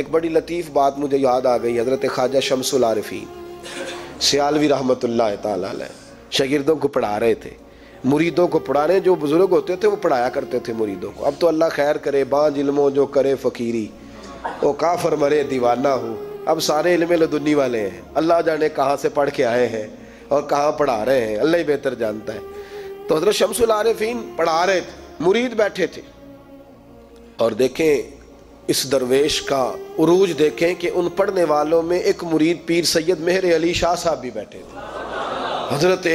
ایک بڑی لطیف بات مجھے یاد آ گئی، حضرت خواجہ شمس العارفین۔ سیالوی رحمت اللہ تعالیٰ علیہ۔ شاگردوں کو پڑھا رہے تھے۔ مریدوں کو پڑھانے جو بزرگ ہوتے تھے، وہ پڑھایا کرتے تھے مریدوں کو۔ اب تو اللہ خیر کرے بانج علموں جو کرے فقیری۔ وہ کافر مرے، دیوانہ ہو۔ اب سارے علم لدنی والے ہیں۔ اللہ جانے کہاں سے پڑھ کے آئے ہیں اور کہاں پڑھا رہے ہیں، اللہ ہی بہتر جانتا ہے۔ تو حضرت شمس العارفین پڑھا رہے تھے، مرید بیٹھے تھے۔ اور دیکھیں اس درویش کا عروج دیکھیں کہ ان پڑھنے والوں میں ایک مرید پیر سید مہر علی شاہ صاحب بھی بیٹھے تھے۔ حضرت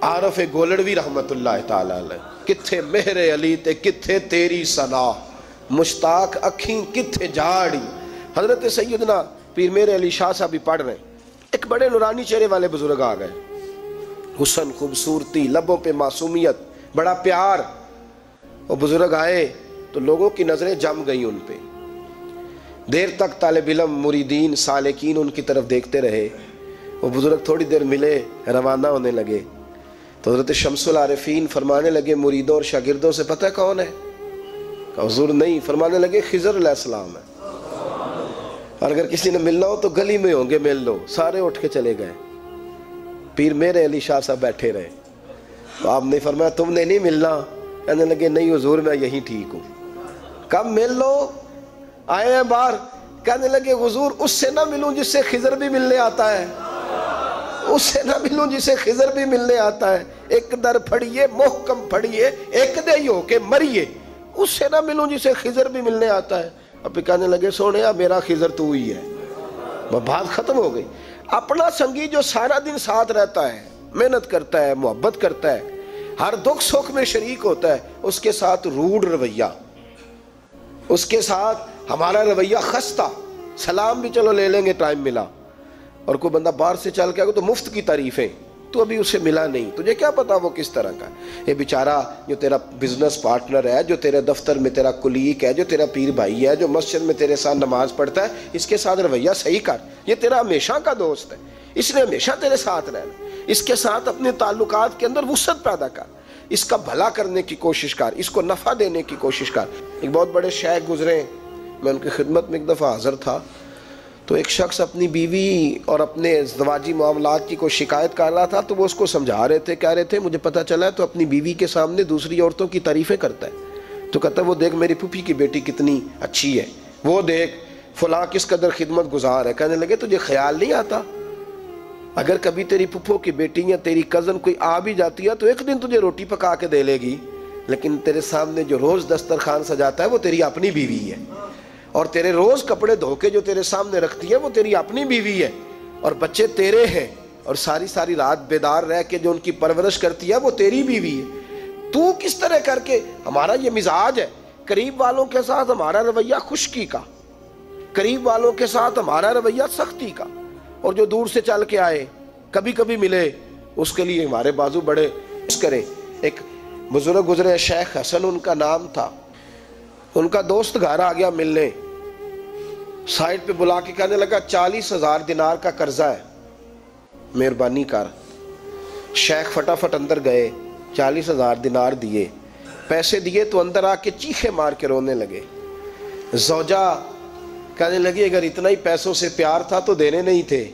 عارف گولڑوی رحمت اللہ تعالیٰ علیہ، کتھے مہر علی تے کتھے تیری سنا مشتاق اکھیں کتھے جاڑی حضرت سیدنا پیر مہر علی شاہ صاحب بھی پڑھ رہے ہیں۔ ایک بڑے نورانی چہرے والے بزرگ آ گئے۔ حسن خوبصورتی، لبوں پہ معصومیت، بڑا پیار۔ وہ بزرگ آئے تو لوگوں کی نظریں جم گئیں ان پہ۔ دیر تک طالب علم، مریدین، سالکین ان کی طرف دیکھتے رہے۔ وہ بزرگ تھوڑی دیر ملے، روانہ ہونے لگے۔ تو حضرت شمس العارفین فرمانے لگے، مریدوں اور شاگردوں سے پتہ کون ہے؟ کہ حضور نہیں، فرمانے لگے، خضر علیہ السلام ہے۔ اور اگر کسی نے ملنا ہو تو گلی میں ہوں گے، مل لو۔ سارے اٹھ کے چلے گئے۔ پیر میرے علی شاہ صاحب بیٹھے رہے۔ تو آپ نے فرمایا، تم نے نہیں ملنا؟ کہنے لگے، نہیں حضور، میں یہی ٹھیک ہوں۔ کب مل لو آئے ہیں باہر، کہنے لگے، حضور، اس سے نہ ملوں جس سے خضر بھی ملنے آتا ہے۔ اس سے نہ ملوں جسے خضر بھی ملنے آتا ہے۔ ایک در پھڑیے، محکم پھڑیے، ایک دے ہی ہو کے مریے۔ اس سے نہ ملوں جسے خضر بھی ملنے آتا ہے۔ اب کہنے لگے، سونے میرا خضر تو ہی ہے۔ بات ختم ہو گئی۔ اپنا سنگی جو سارا دن ساتھ رہتا ہے، محنت کرتا ہے، محبت کرتا ہے، ہر دکھ سکھ میں شریک ہوتا ہے، اس کے ساتھ روڈ رویہ۔ اس کے ساتھ ہمارا رویہ خستہ سلام بھی چلو لے لیں گے، ٹائم ملا۔ اور کوئی بندہ باہر سے چل کے آگے تو مفت کی تعریفیں۔ تو ابھی اسے ملا نہیں۔ تجھے کیا پتا وہ کس طرح کا یہ بیچارہ جو تیرا بزنس پارٹنر ہے، جو تیرے دفتر میں تیرا کلیک ہے، جو تیرا پیر بھائی ہے، جو مسجد میں تیرے ساتھ نماز پڑھتا ہے، اس کے ساتھ رویہ صحیح کر۔ یہ تیرا ہمیشہ کا دوست ہے۔ اس نے ہمیشہ تیرے ساتھ رہنا اس کے ساتھ اپنے تعلقات کے اندر وسعت پیدا کر۔ اس کا بھلا کرنے کی کوشش کر۔ اس کو نفع دینے کی کوشش کر۔ ایک بہت بڑے شیخ گزرے۔ میں ان کی خدمت میں ایک دفعہ حاضر تھا، تو ایک شخص اپنی بیوی اور اپنے زواجی معاملات کی کوئی شکایت کر رہا تھا، تو وہ اس کو سمجھا رہے تھے، کہہ رہے تھے، مجھے پتہ چلا ہے تو اپنی بیوی کے سامنے دوسری عورتوں کی تعریفیں کرتا ہے۔ تو کہتا ہے، وہ دیکھ میری پھوپھی کی بیٹی کتنی اچھی ہے۔ وہ دیکھ، فلاں کس قدر خدمت گزار ہے۔ کہنے لگے، تجھے خیال نہیں آتا؟ اگر کبھی تیری پھپھو کی بیٹی یا تیری کزن کوئی آ بھی جاتی ہے، تو ایک دن تجھے روٹی پکا کے دے لے گی۔ لیکن تیرے سامنے جو روز دسترخوان سجاتا ہے، وہ تیری اپنی بیوی ہے۔ اور تیرے روز کپڑے دھو کے جو تیرے سامنے رکھتی ہے وہ تیری اپنی بیوی ہے۔ اور بچے تیرے ہیں۔ اور ساری ساری رات بیدار رہ کے جو ان کی پرورش کرتی ہے، وہ تیری بیوی ہے۔ تو کس طرح کر کے ہمارا یہ مزاج ہے؟ قریب والوں کے ساتھ ہمارا رویہ خشکی کا۔ قریب والوں کے ساتھ ہمارا رویہ سختی کا۔ اور جو دور سے چل کے آئے، کبھی کبھی ملے، اس کے لیے ہمارے بازو بڑے کریں ایک بزرگ گزرے شیخ حسن، ان کا نام تھا۔ ان کا دوست گھر آ گیا ملنے۔ سائٹ پہ بلا کے کہنے لگا، چالیس ہزار دینار کا قرضہ ہے۔ مہربانی کر۔ شیخ فٹافٹ اندر گئے، چالیس ہزار دینار دیے۔ پیسے دیے تو اندر آ کے چیخے مار کے رونے لگے۔ زوجہ کہنے لگی، اگر اتنا ہی پیسوں سے پیار تھا تو دینے نہیں تھے۔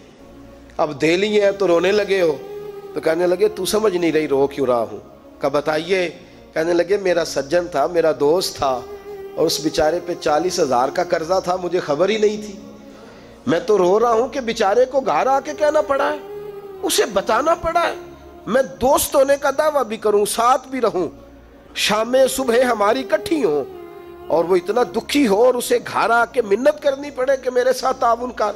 اب دے لیے تو رونے لگے ہو۔ تو کہنے لگے، تو سمجھ نہیں رہی، رو کیوں رہا ہوں؟ کہ بتائیے۔ کہنے لگے، میرا سجن تھا، میرا دوست تھا۔ اور اس بیچارے پہ چالیس ہزار کا قرضہ تھا، مجھے خبر ہی نہیں تھی۔ میں تو رو رہا ہوں کہ بیچارے کو گھر آ کے کہنا پڑا ہے۔ اسے بتانا پڑا ہے۔ میں دوست ہونے کا دعویٰ بھی کروں، ساتھ بھی رہوں۔ شام صبح ہماری کٹھی ہوں اور وہ اتنا دکھی ہو اور اسے گھر آ کے منت کرنی پڑے کہ میرے ساتھ تعاون کر۔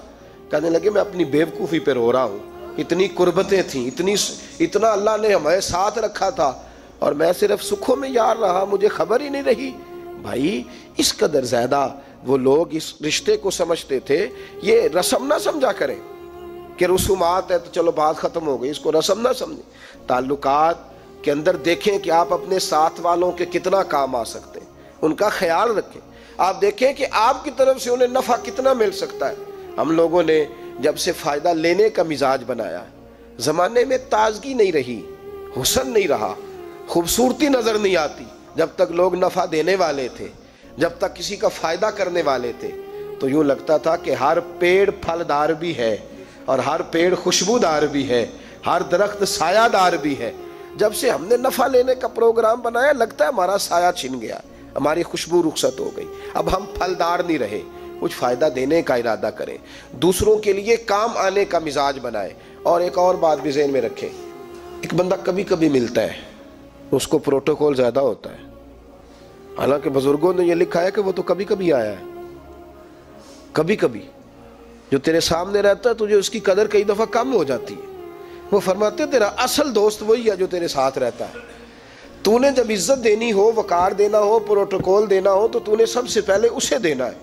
کہنے لگے، میں اپنی بیوقوفی پہ رو رہا ہوں۔ اتنی قربتیں تھیں، اتنی اتنا اللہ نے ہمیں ساتھ رکھا تھا۔ اور میں صرف سکھوں میں یار رہا، مجھے خبر ہی نہیں رہی۔ بھائی، اس قدر زیادہ وہ لوگ اس رشتے کو سمجھتے تھے، یہ رسم نہ سمجھا کریں کہ رسومات ہے تو چلو بات ختم ہو گئی، اس کو رسم نہ سمجھیں تعلقات کے اندر دیکھیں کہ آپ اپنے ساتھ والوں کے کتنا کام آ سکتے ہیں، ان کا خیال رکھیں۔ آپ دیکھیں کہ آپ کی طرف سے انہیں نفع کتنا مل سکتا ہے۔ ہم لوگوں نے جب سے فائدہ لینے کا مزاج بنایا، زمانے میں تازگی نہیں رہی، حسن نہیں رہا، خوبصورتی نظر نہیں آتی۔ جب تک لوگ نفع دینے والے تھے، جب تک کسی کا فائدہ کرنے والے تھے، تو یوں لگتا تھا کہ ہر پیڑ پھلدار بھی ہے اور ہر پیڑ خوشبودار بھی ہے، ہر درخت سایہ دار بھی ہے۔ جب سے ہم نے نفع لینے کا پروگرام بنایا، لگتا ہے ہمارا سایہ چھن گیا، ہماری خوشبو رخصت ہو گئی۔ اب ہم پھلدار نہیں رہے، کچھ فائدہ دینے کا ارادہ کریں۔ دوسروں کے لیے کام آنے کا مزاج بنائے اور ایک اور بات بھی ذہن میں رکھیں، ایک بندہ کبھی کبھی ملتا ہے، اس کو پروٹوکول زیادہ ہوتا ہے۔ حالانکہ بزرگوں نے یہ لکھا ہے کہ وہ تو کبھی کبھی آیا ہے۔ کبھی کبھی۔ جو تیرے سامنے رہتا ہے تجھے اس کی قدر کئی دفعہ کم ہو جاتی ہے۔ وہ فرماتے ہیں، تیرا اصل دوست وہی ہے جو تیرے ساتھ رہتا ہے۔ تو نے جب عزت دینی ہو، وقار دینا ہو، پروٹوکول دینا ہو، تو تو نے سب سے پہلے اسے دینا ہے۔